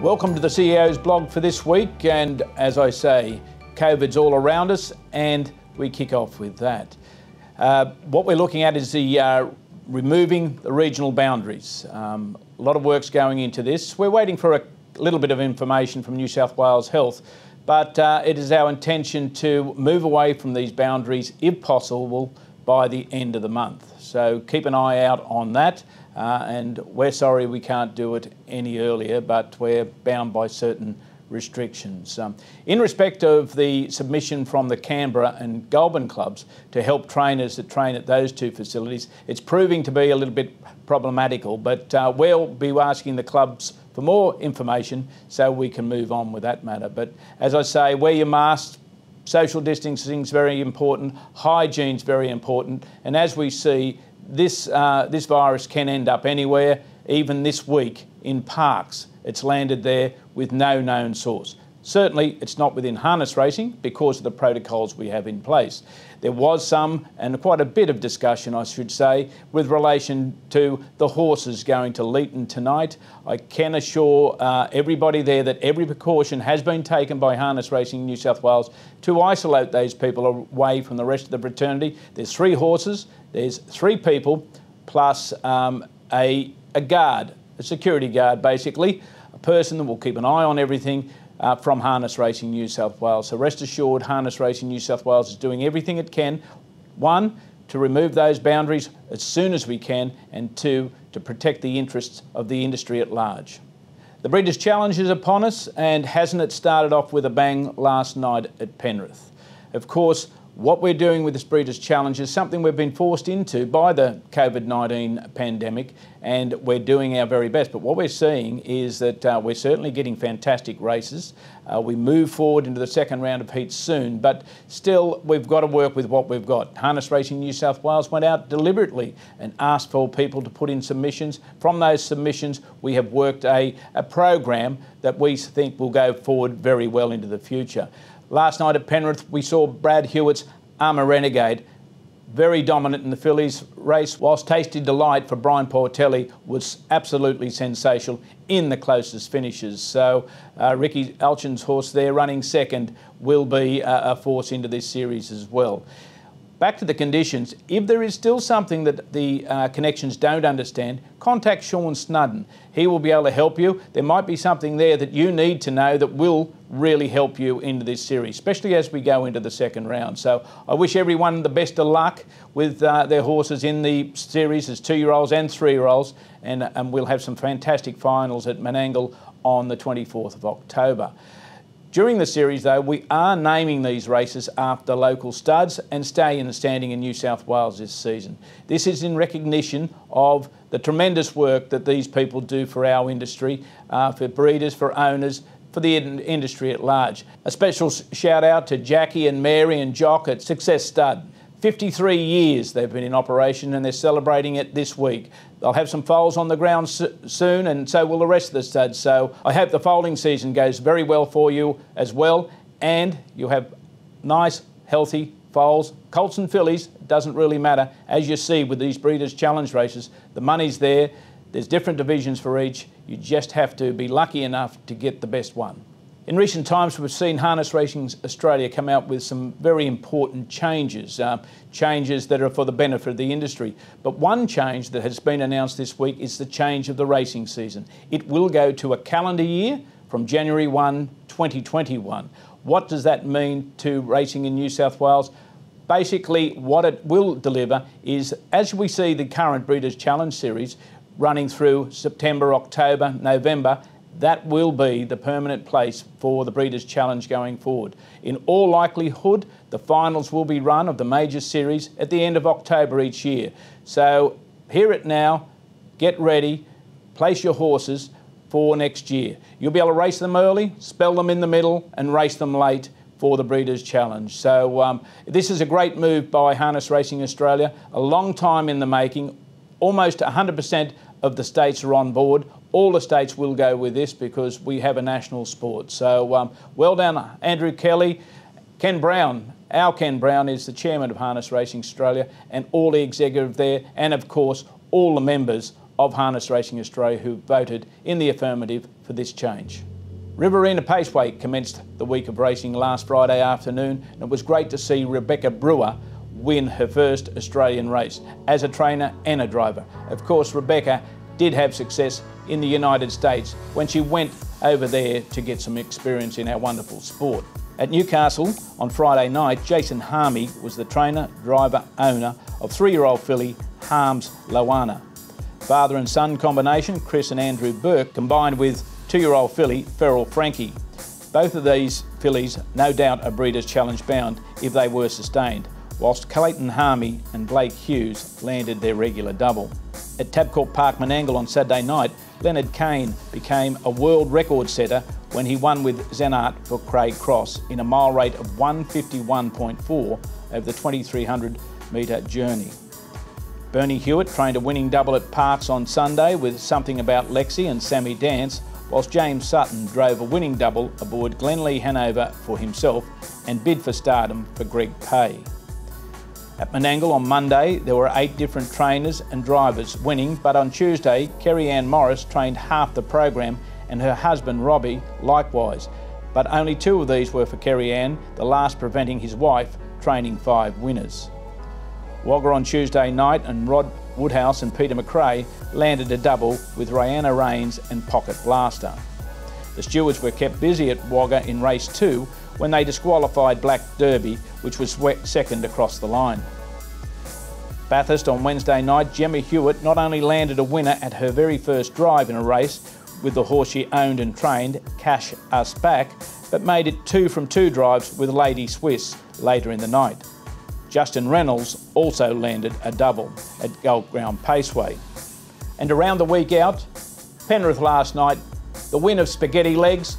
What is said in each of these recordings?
Welcome to the CEO's blog for this week, and as I say, COVID's all around us, and we kick off with that. Uh, what we're looking at is the uh, removing the regional boundaries. Um, a lot of work's going into this. We're waiting for a little bit of information from New South Wales Health, but uh, it is our intention to move away from these boundaries, if possible, by the end of the month. So keep an eye out on that. Uh, and we're sorry we can't do it any earlier, but we're bound by certain restrictions. Um, in respect of the submission from the Canberra and Goulburn clubs to help trainers that train at those two facilities, it's proving to be a little bit problematical, but uh, we'll be asking the clubs for more information so we can move on with that matter. But as I say, wear your masks, social distancing is very important, hygiene is very important, and as we see, this, uh, this virus can end up anywhere, even this week in Parkes. It's landed there with no known source. Certainly, it's not within harness racing because of the protocols we have in place. There was some, and quite a bit of discussion, I should say, with relation to the horses going to Leeton tonight. I can assure uh, everybody there that every precaution has been taken by Harness Racing New South Wales to isolate those people away from the rest of the fraternity. There's three horses, there's three people, plus um, a, a guard, a security guard basically, a person that will keep an eye on everything uh, from Harness Racing New South Wales. So rest assured, Harness Racing New South Wales is doing everything it can. One, to remove those boundaries as soon as we can, and two, to protect the interests of the industry at large. The Breeders' Challenge is upon us, and hasn't it started off with a bang last night at Penrith? Of course, what we're doing with this Breeders' Challenge is something we've been forced into by the COVID 19 pandemic, and we're doing our very best. But what we're seeing is that uh, we're certainly getting fantastic races. Uh, we move forward into the second round of heats soon, but still, we've got to work with what we've got. Harness Racing New South Wales went out deliberately and asked for people to put in submissions. From those submissions, we have worked a, a program that we think will go forward very well into the future. Last night at Penrith, we saw Brad Hewitt's Armour Renegade very dominant in the fillies race, whilst Tasty Delight for Brian Portelli was absolutely sensational in the closest finishes. So uh, Ricky Alchin's horse there running second will be a, a force into this series as well back to the conditions, if there is still something that the uh, connections don't understand, contact Sean Snudden. He will be able to help you. There might be something there that you need to know that will really help you into this series, especially as we go into the second round. So I wish everyone the best of luck with uh, their horses in the series as two-year-olds and three-year-olds, and, and we'll have some fantastic finals at Menangle on the 24th of October. During the series, though, we are naming these races after local studs and in the standing in New South Wales this season. This is in recognition of the tremendous work that these people do for our industry, uh, for breeders, for owners, for the industry at large. A special shout out to Jackie and Mary and Jock at Success Stud. 53 years they've been in operation and they're celebrating it this week. They'll have some foals on the ground soon and so will the rest of the studs. So I hope the foaling season goes very well for you as well and you'll have nice, healthy foals. Colts and fillies, doesn't really matter. As you see with these Breeders' Challenge races, the money's there. There's different divisions for each. You just have to be lucky enough to get the best one. In recent times, we've seen Harness Racing Australia come out with some very important changes, uh, changes that are for the benefit of the industry. But one change that has been announced this week is the change of the racing season. It will go to a calendar year from January 1, 2021. What does that mean to racing in New South Wales? Basically, what it will deliver is, as we see the current Breeders' Challenge Series running through September, October, November, that will be the permanent place for the Breeders' Challenge going forward. In all likelihood, the finals will be run of the major series at the end of October each year. So hear it now, get ready, place your horses for next year. You'll be able to race them early, spell them in the middle, and race them late for the Breeders' Challenge. So um, this is a great move by Harness Racing Australia, a long time in the making. Almost 100% of the states are on board all the states will go with this because we have a national sport. So um, well done, Andrew Kelly. Ken Brown, our Ken Brown is the chairman of Harness Racing Australia and all the executive there, and of course, all the members of Harness Racing Australia who voted in the affirmative for this change. Riverina Paceway commenced the week of racing last Friday afternoon and it was great to see Rebecca Brewer win her first Australian race as a trainer and a driver. Of course, Rebecca did have success in the United States when she went over there to get some experience in our wonderful sport. At Newcastle on Friday night, Jason Harmey was the trainer, driver, owner of three-year-old filly Harms Loana. Father and son combination, Chris and Andrew Burke, combined with two-year-old filly, Feral Frankie. Both of these fillies no doubt are Breeders' Challenge bound if they were sustained, whilst Clayton Harmey and Blake Hughes landed their regular double. At Tabcorp Park Menangle on Saturday night, Leonard Kane became a world record setter when he won with Zenart for Craig Cross in a mile rate of 151.4 over the 2300 metre journey. Bernie Hewitt trained a winning double at Parkes on Sunday with Something About Lexi and Sammy Dance whilst James Sutton drove a winning double aboard Glenlee Hanover for himself and bid for stardom for Greg Pay. At Menangle on Monday, there were eight different trainers and drivers winning, but on Tuesday, Kerry Ann Morris trained half the program and her husband Robbie likewise. But only two of these were for Kerry Ann, the last preventing his wife training five winners. Wagga on Tuesday night and Rod Woodhouse and Peter McRae landed a double with Rihanna Rains and Pocket Blaster. The stewards were kept busy at Wagga in race two when they disqualified Black Derby, which was second across the line. Bathurst on Wednesday night, Gemma Hewitt not only landed a winner at her very first drive in a race with the horse she owned and trained, Cash Us Back, but made it two from two drives with Lady Swiss later in the night. Justin Reynolds also landed a double at Gold Crown Paceway. And around the week out, Penrith last night, the win of Spaghetti Legs,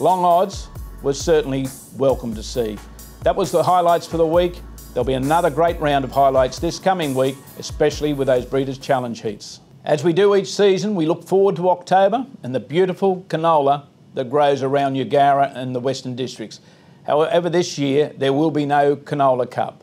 long odds, was certainly welcome to see. That was the highlights for the week. There'll be another great round of highlights this coming week, especially with those Breeders' Challenge heats. As we do each season, we look forward to October and the beautiful canola that grows around Eugowra and the Western Districts. However, this year there will be no Canola Cup.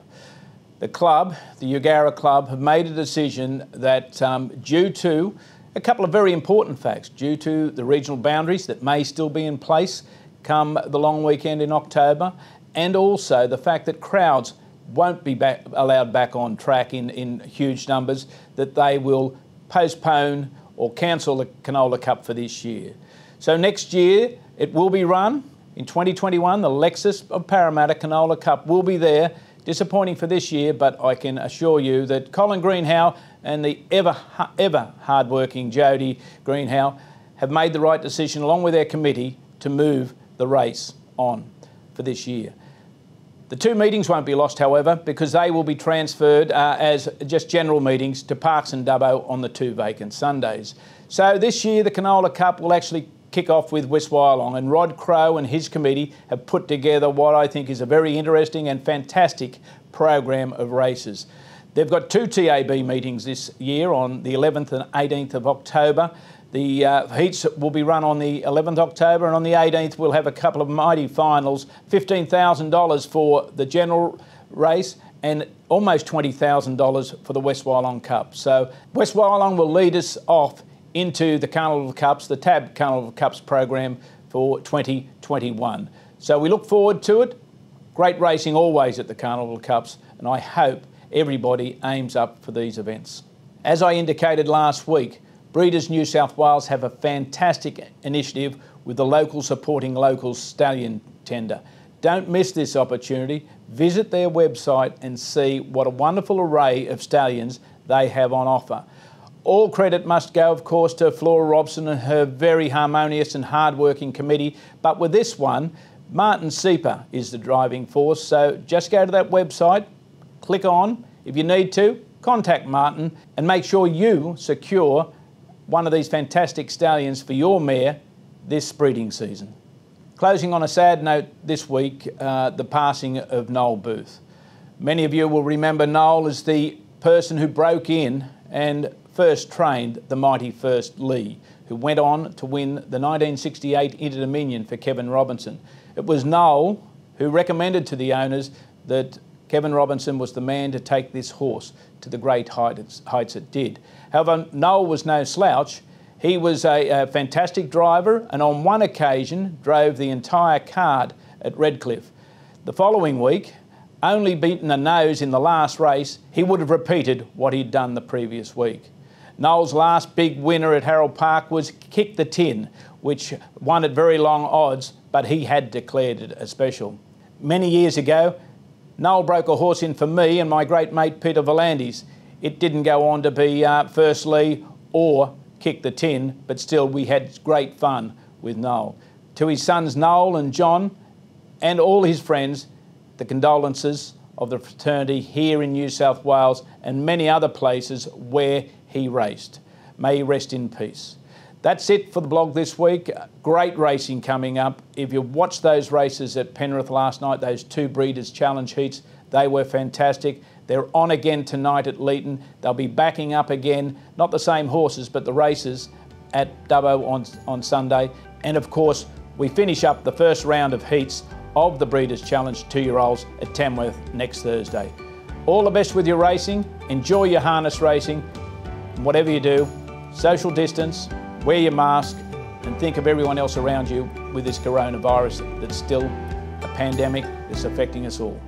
The club, the Eugowra Club, have made a decision that um, due to a couple of very important facts, due to the regional boundaries that may still be in place come the long weekend in October, and also the fact that crowds won't be back, allowed back on track in, in huge numbers, that they will postpone or cancel the Canola Cup for this year. So next year it will be run. In 2021, the Lexus of Parramatta Canola Cup will be there. Disappointing for this year, but I can assure you that Colin Greenhow and the ever, ever hard-working Jody Greenhow have made the right decision along with their committee to move the race on for this year. The two meetings won't be lost, however, because they will be transferred uh, as just general meetings to Parkes and Dubbo on the two vacant Sundays. So this year, the Canola Cup will actually kick off with West Wyalong, and Rod Crow and his committee have put together what I think is a very interesting and fantastic program of races. They've got two TAB meetings this year on the 11th and 18th of October. The uh, heats will be run on the 11th October, and on the 18th we'll have a couple of mighty finals. $15,000 for the general race and almost $20,000 for the West Wyalong Cup. So West Wyalong will lead us off into the Carnival of Cups, the TAB Carnival of Cups program for 2021. So we look forward to it. Great racing always at the Carnival of Cups, and I hope everybody aims up for these events. As I indicated last week, Breeders New South Wales have a fantastic initiative with the local supporting local stallion tender. Don't miss this opportunity. Visit their website and see what a wonderful array of stallions they have on offer. All credit must go, of course, to Flora Robson and her very harmonious and hard-working committee. But with this one, Martin Sieper is the driving force. So just go to that website, click on. If you need to, contact Martin and make sure you secure one of these fantastic stallions for your mare this breeding season. Closing on a sad note this week, uh, the passing of Noel Booth. Many of you will remember Noel as the person who broke in and first trained the mighty Firstly, who went on to win the 1968 Inter Dominion for Kevin Robinson. It was Noel who recommended to the owners that Kevin Robinson was the man to take this horse to the great heights, it did. However, Noel was no slouch He was a, a fantastic driver and on one occasion drove the entire card at Redcliffe. The following week, only beaten a nose in the last race, he would have repeated what he'd done the previous week. Noel's last big winner at Harold Park was Kick the Tin, which won at very long odds, but he had declared it a special. Many years ago, Noel broke a horse in for me and my great mate Peter V'landys. It didn't go on to be uh, Firstly or Kick the Tin, but still we had great fun with Noel. To his sons Noel and John and all his friends, the condolences of the fraternity here in New South Wales and many other places where he raced. May he rest in peace. That's it for the blog this week. Great racing coming up. If you watched those races at Penrith last night, those two Breeders' Challenge heats, they were fantastic. They're on again tonight at Leeton. They'll be backing up again, not the same horses, but the races at Dubbo on, on Sunday. And of course, we finish up the first round of heats of the Breeders' Challenge two year olds at Tamworth next Thursday. All the best with your racing. Enjoy your harness racing. Whatever you do, social distance, wear your mask, and think of everyone else around you with this coronavirus that's still a pandemic that's affecting us all.